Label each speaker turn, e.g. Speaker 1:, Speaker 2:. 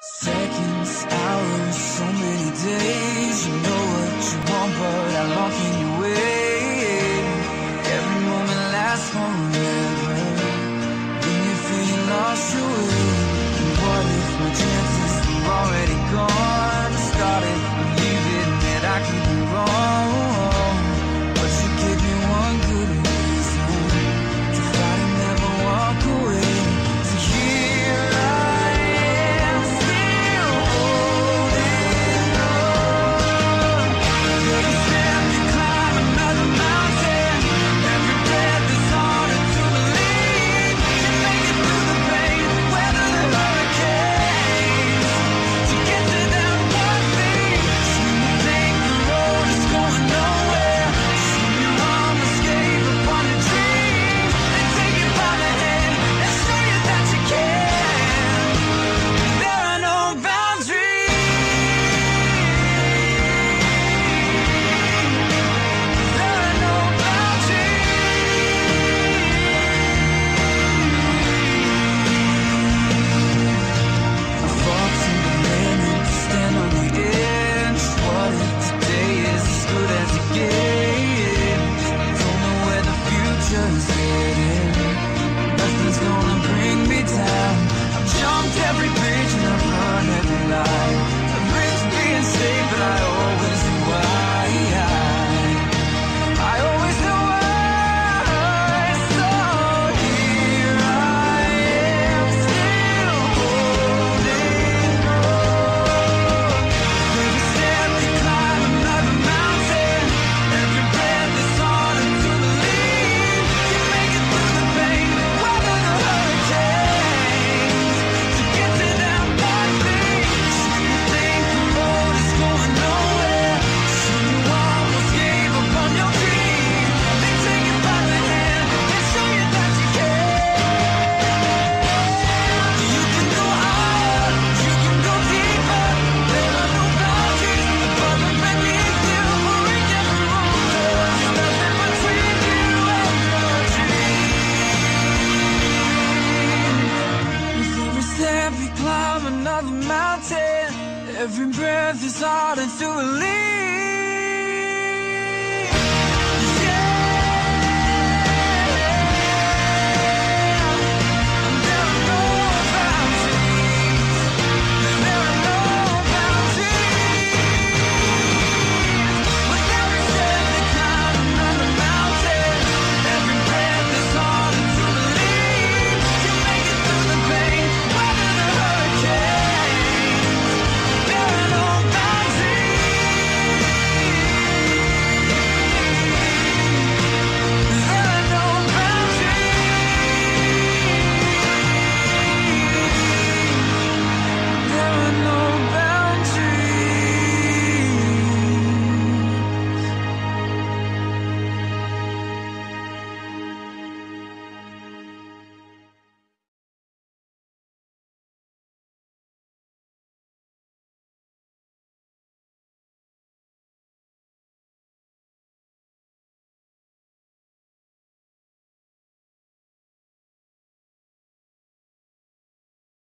Speaker 1: Seconds, hours, so many days. You know what you want, but how long can you wait? Every moment lasts forever. And you're lost, what if my chances were already gone? Started believing that I could be wrong. no Every breath is hard to believe